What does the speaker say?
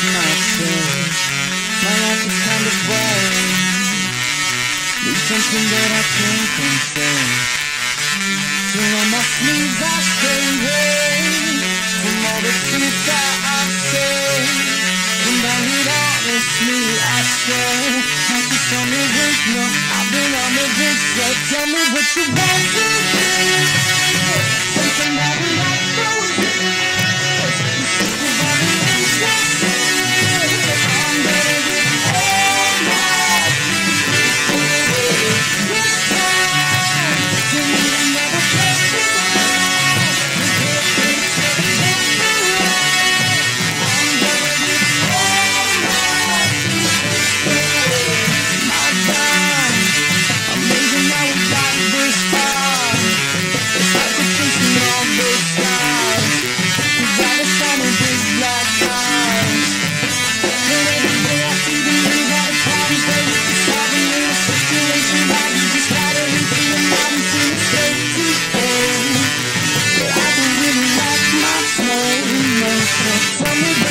myself. My life is kind of boring. Need something that I can control. Till on my sleeves I stay red from all the things that I've said. And I lead honestly, I swear. Not to tell me weakness, I've been on the big set. Tell me what you want Tell me